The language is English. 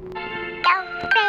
Don't be